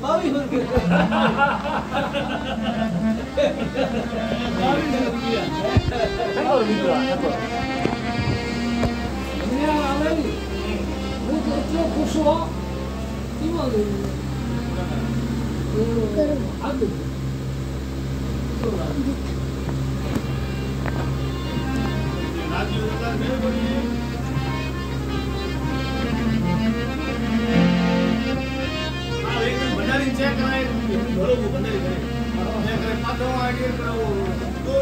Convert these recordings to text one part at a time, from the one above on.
마음이 흐르게 마음이 흐르게 생각을 믿어 그냥 아니 그저 고소 이만은 안돼 나중에 일단 내버리 क्या कराए घरों को बने गए क्या करे पात्रों आगे वो दो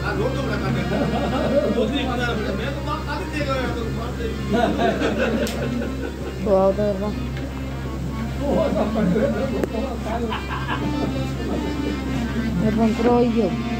आ दो तो लगा के दूसरी बाज़ार में मैं तो बात आदि दे गया तो बात तो आओ तो वाह Ervan Proyo.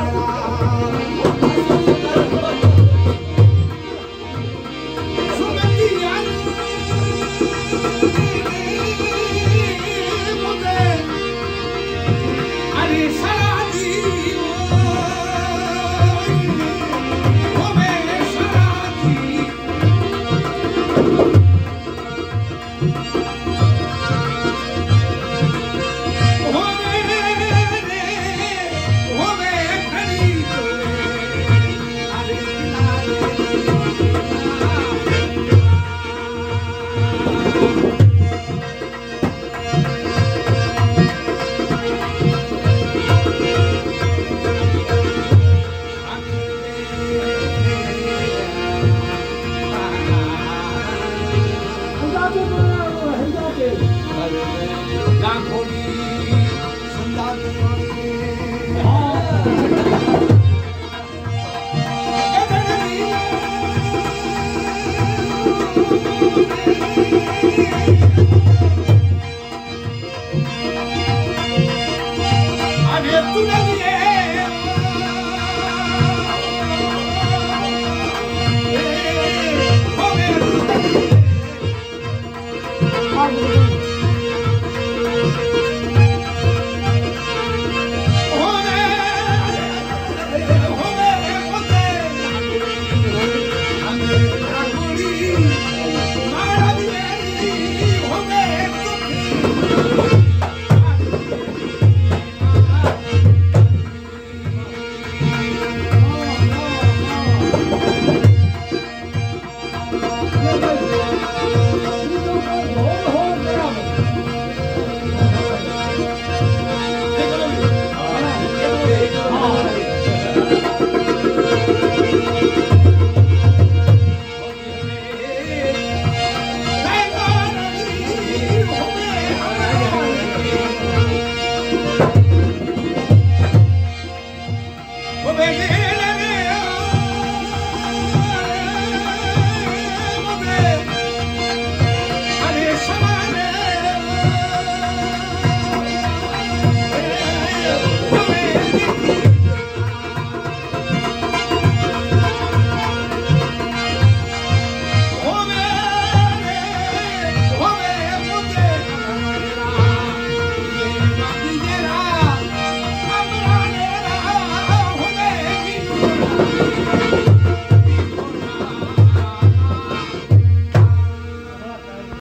Thank you.